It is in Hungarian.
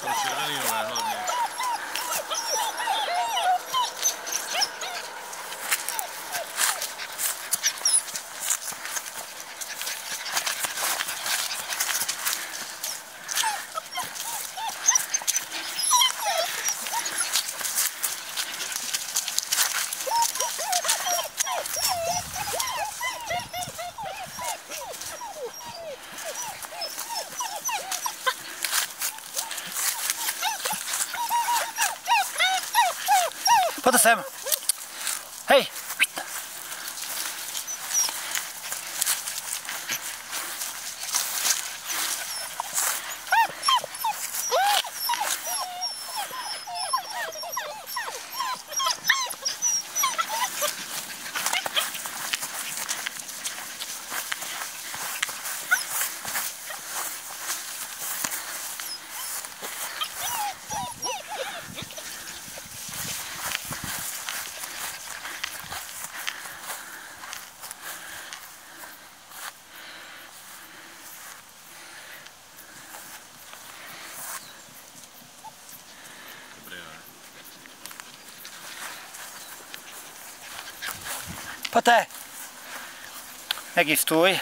Thank you. Hey Pote! Megisztulj!